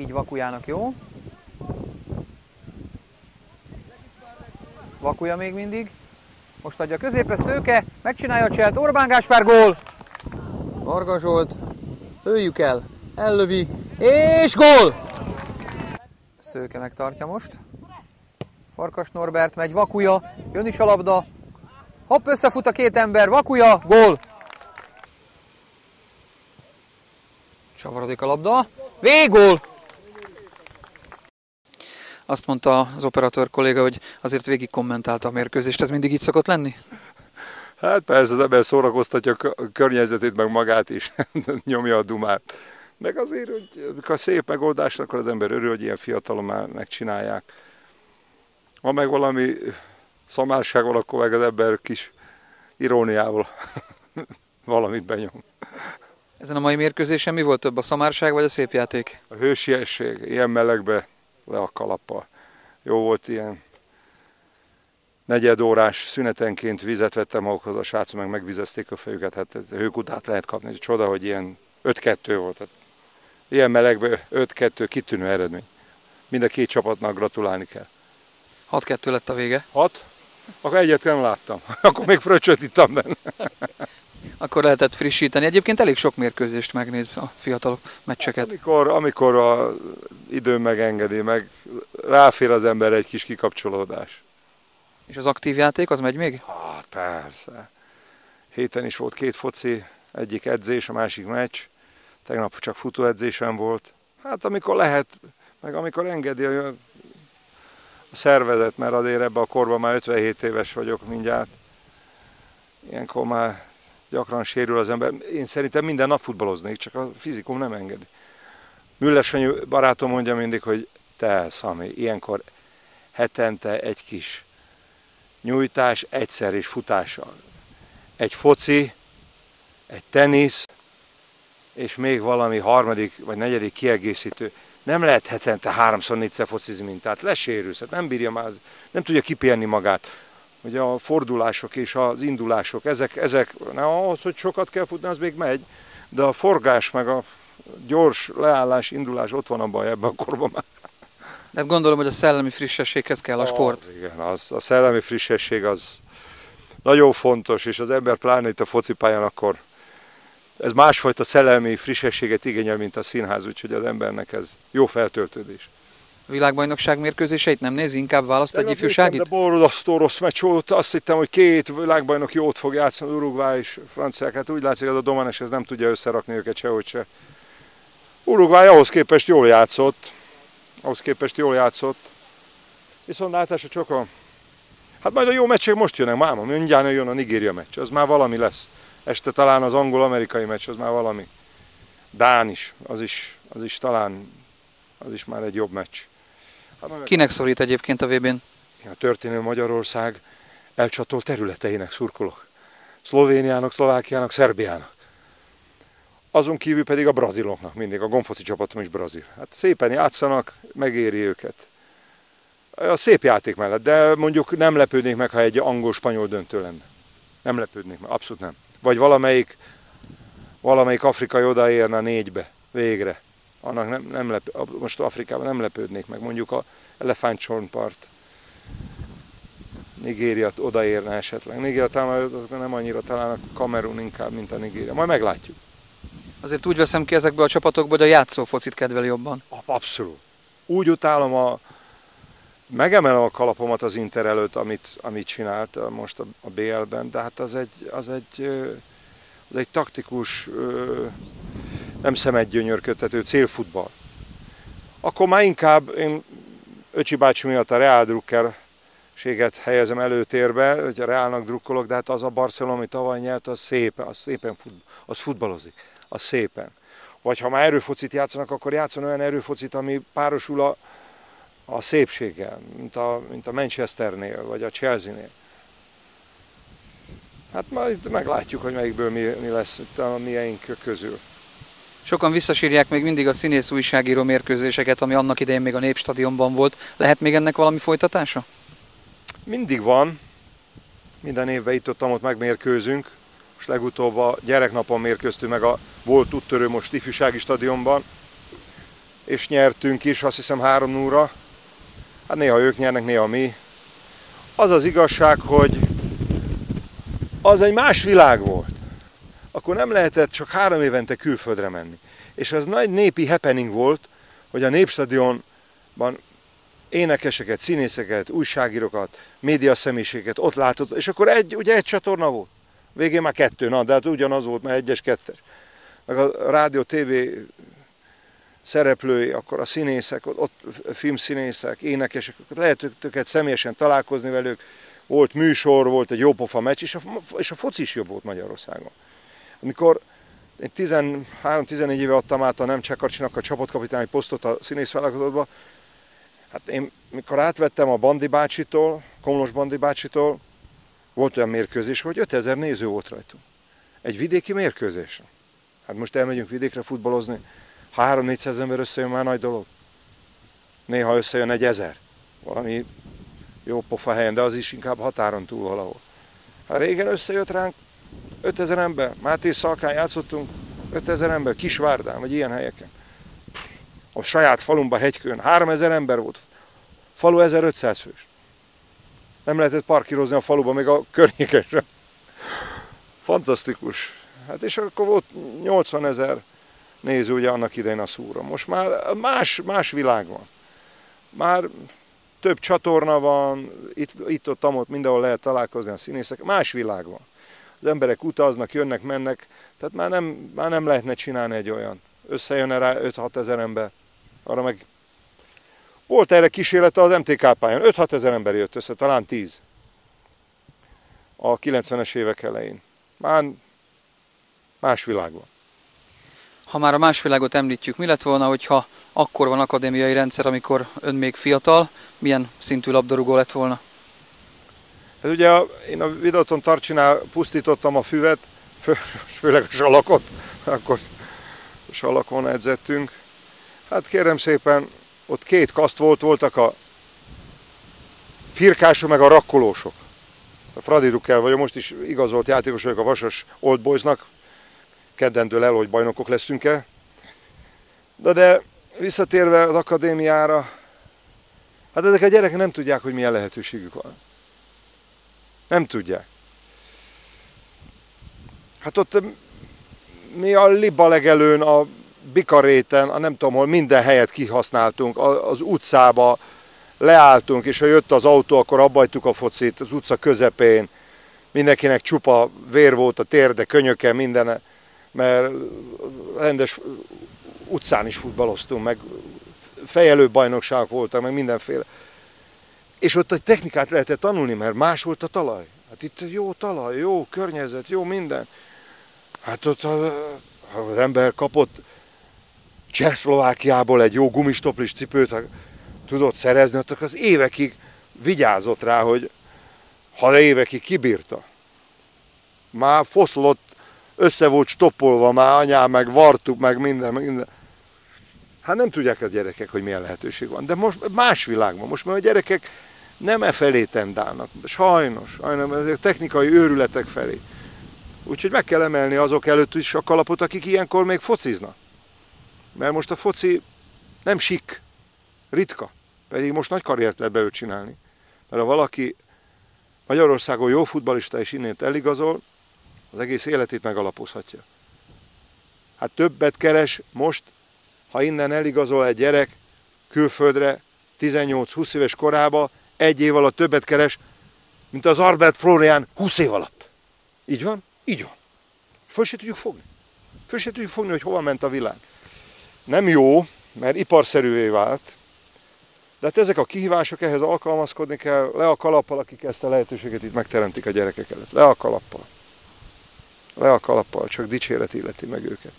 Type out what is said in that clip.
Így Vakujának jó. Vakuja még mindig. Most adja középre Szőke, megcsinálja a cselt, Orbán Gáspár gól! Varga Zsolt, lőjük el, ellövi, és gól! Szőke megtartja most. Farkas Norbert megy, Vakuja, jön is a labda. Hopp, összefut a két ember, Vakuja, gól! Csavarodik a labda, végól! Azt mondta az operatőr kolléga, hogy azért végig kommentálta a mérkőzést. Ez mindig így szokott lenni? Hát persze, az ember szórakoztatja a környezetét, meg magát is, nyomja a dumát. Meg azért, hogy a szép megoldás, akkor az ember örül, hogy ilyen fiatalon már megcsinálják. Ha meg valami szamársággal, akkor meg az ember kis iróniával valamit benyom. Ezen a mai mérkőzésen mi volt több, a szamárság vagy a szép játék? A hősiesség, ilyen melegbe le a kalappal. Jó volt ilyen negyed órás szünetenként vizet vettem magukhoz, a srácok meg megvizezték a fejüket, hát hőkutát lehet kapni, csoda, hogy ilyen 5-2 volt. Hát ilyen melegben 5-2 kitűnő eredmény. Mind a két csapatnak gratulálni kell. 6-2 lett a vége. 6? Akkor egyet nem láttam. Akkor még fröccsöt ittam benne. Akkor lehetett frissíteni. Egyébként elég sok mérkőzést megnéz a fiatal meccseket. Amikor, amikor a idő megengedi, meg ráfér az ember egy kis kikapcsolódás. És az aktív játék, az megy még? Hát persze. Héten is volt két foci, egyik edzés, a másik meccs. Tegnap csak futóedzésem volt. Hát amikor lehet, meg amikor engedi a, a szervezet, mert azért ebbe a korban már 57 éves vagyok mindjárt. Ilyenkor már gyakran sérül az ember. Én szerintem minden nap futballoznék, csak a fizikum nem engedi. Müller barátom mondja mindig, hogy te, Szami, ilyenkor hetente egy kis nyújtás, egyszer és futással. Egy foci, egy tenisz, és még valami harmadik vagy negyedik kiegészítő. Nem lehet hetente háromszor, négyszer focizni, mint tehát lesérülsz, hát nem bírja már, nem tudja kipérni magát. Ugye a fordulások és az indulások, ezek, ezek ne, ahhoz, hogy sokat kell futni, az még megy, de a forgás meg a gyors leállás, indulás ott van a baj ebben a korban már. Hát gondolom, hogy a szellemi frissességhez kell a sport. Az, igen, az, a szellemi frissesség az nagyon fontos, és az ember pláne itt a focipályán akkor ez másfajta szellemi frissességet igényel, mint a színház, úgyhogy az embernek ez jó feltöltődés. Világbajnokság mérkőzéseit nem nézi, inkább választ egy ifjúságit? De borzasztó rossz meccs volt, azt hittem, hogy két világbajnok jót fog játszani, Uruguay és franciák. Hát úgy látszik, hogy a Domanes ez nem tudja összerakni őket sehogy se. Uruguay ahhoz képest jól játszott, ahhoz képest jól játszott. Viszont látása csak a... Hát majd a jó meccsek most jönnek, máma, mindjárt jön a Nigéria meccs, az már valami lesz. Este talán az angol-amerikai meccs, az már valami. Dán is, az is, az is talán, az is már egy jobb meccs. Kinek szorít egyébként a VB-n? A történő Magyarország elcsatolt területeinek szurkolok. Szlovéniának, Szlovákiának, Szerbiának. Azon kívül pedig a braziloknak mindig, a gomfoci csapatom is brazil. Hát szépen játszanak, megéri őket. A szép játék mellett, de mondjuk nem lepődnék meg, ha egy angol-spanyol döntő lenne. Nem lepődnék meg, abszolút nem. Vagy valamelyik, valamelyik afrikai odaérne négybe, végre. Annak nem, nem lep, most Afrikában nem lepődnék meg, mondjuk a elefántcsontpart, Nigéria odaérne esetleg. Nigéria talán nem annyira, talán a Kamerun inkább, mint a Nigéria. Majd meglátjuk. Azért úgy veszem ki ezekből a csapatokból, hogy a játszó focit kedveli jobban. Abszolút. Úgy utálom a... Megemelem a kalapomat az Inter előtt, amit, amit csinált most a, a BL-ben, de hát az egy, az egy, az egy taktikus, nem szemedgyönyörködtető célfutball. Akkor már inkább én Öcsi bácsi miatt a Real drukkerséget helyezem előtérbe, hogy a Reálnak drukkolok, de hát az a Barcelona, ami tavaly nyert, az szépen, az szépen fut, az futballozik az szépen. Vagy ha már erőfocit játszanak, akkor játszon olyan erőfocit, ami párosul a, a szépséggel, mint a, mint a Manchesternél, vagy a Chelsea-nél. Hát majd meglátjuk, hogy melyikből mi, mi lesz itt a miénk közül. Sokan visszasírják még mindig a színész újságíró mérkőzéseket, ami annak idején még a Népstadionban volt. Lehet még ennek valami folytatása? Mindig van. Minden évben itt-ott ott megmérkőzünk most legutóbb a gyereknapon mérkőztünk meg a volt úttörő most ifjúsági stadionban. és nyertünk is, azt hiszem 3 0 Hát néha ők nyernek, néha mi. Az az igazság, hogy az egy más világ volt. Akkor nem lehetett csak három évente külföldre menni. És az nagy népi happening volt, hogy a Népstadionban énekeseket, színészeket, újságírókat, média személyiséget ott látott, és akkor egy, ugye egy csatorna volt. Végén már kettő, na, de hát ugyanaz volt, mert egyes, kettes. Meg a rádió, tévé szereplői, akkor a színészek, ott filmszínészek, énekesek, lehet őket személyesen találkozni velük, volt műsor, volt egy jópofa meccs, és a, és a foci is jobb volt Magyarországon. Amikor én 13-14 éve adtam át a Nem Csekarcsinak a csapatkapitányi posztot a színész válogatottba, hát én mikor átvettem a Bandi bácsitól, Komlós Bandi bácsitól, volt olyan mérkőzés, hogy 5000 néző volt rajtunk. Egy vidéki mérkőzés. Hát most elmegyünk vidékre futballozni, 3-400 ember összejön már nagy dolog. Néha összejön egy ezer. Valami jó pofa helyen, de az is inkább határon túl valahol. Hát régen összejött ránk 5000 ember. Máté Szalkán játszottunk, 5000 ember, Kisvárdán, vagy ilyen helyeken. A saját falumba, hegykön, 3000 ember volt. Falu 1500 fős. Nem lehetett parkírozni a faluba, még a környéken sem. Fantasztikus. Hát és akkor volt 80 ezer néző ugye annak idején a szúra. Most már más, más világ van. Már több csatorna van, itt, itt ott, ott mindenhol lehet találkozni a színészek, más világ van. Az emberek utaznak, jönnek, mennek, tehát már nem, már nem lehetne csinálni egy olyan. Összejön rá 5-6 ezer ember, arra meg volt erre kísérlete az MTK pályán, 5-6 ezer ember jött össze, talán 10 a 90-es évek elején. Már más világ van. Ha már a más világot említjük, mi lett volna, hogyha akkor van akadémiai rendszer, amikor ön még fiatal, milyen szintű labdarúgó lett volna? Hát ugye én a videóton Tarcsinál pusztítottam a füvet, fő, főleg a salakot, akkor a salakon edzettünk. Hát kérem szépen, ott két kaszt volt, voltak a firkások meg a rakkolósok. A Fradi Rukkel vagyok, most is igazolt játékos vagyok a Vasas Old Boysnak, keddendől el, hogy bajnokok leszünk-e. De, de visszatérve az akadémiára, hát ezek a gyerekek nem tudják, hogy milyen lehetőségük van. Nem tudják. Hát ott mi a Liba legelőn, a Bikaréten, a nem tudom hol, minden helyet kihasználtunk, az utcába leálltunk, és ha jött az autó, akkor abbajtuk a focit az utca közepén. Mindenkinek csupa vér volt a térde, könyöke, minden mert rendes utcán is futballoztunk, meg fejelő bajnokságok voltak, meg mindenféle. És ott egy technikát lehetett tanulni, mert más volt a talaj. Hát itt jó talaj, jó környezet, jó minden. Hát ott az ember kapott Csehszlovákiából egy jó gumistoplis cipőt, tudott szerezni, ott az évekig vigyázott rá, hogy ha évekig kibírta. Már foszlott össze volt stoppolva már anyám, meg vartuk, meg minden, meg minden. Hát nem tudják a gyerekek, hogy milyen lehetőség van. De most más világban, most már a gyerekek nem e felé tendálnak. Sajnos, sajnos ezek technikai őrületek felé. Úgyhogy meg kell emelni azok előtt is a kalapot, akik ilyenkor még fociznak. Mert most a foci nem sik, ritka. Pedig most nagy karriert lehet belőle csinálni. Mert ha valaki Magyarországon jó futbalista és innét eligazol, az egész életét megalapozhatja. Hát többet keres most, ha innen eligazol egy gyerek külföldre 18-20 éves korába, egy év alatt többet keres, mint az Arbert Florian 20 év alatt. Így van? Így van. Föl se tudjuk fogni. Föl se tudjuk fogni, hogy hova ment a világ. Nem jó, mert iparszerűvé vált, de hát ezek a kihívások, ehhez alkalmazkodni kell, le a kalappal, akik ezt a lehetőséget itt megteremtik a gyerekek előtt. Le a kalappal le a kalappal, csak dicséret illeti meg őket.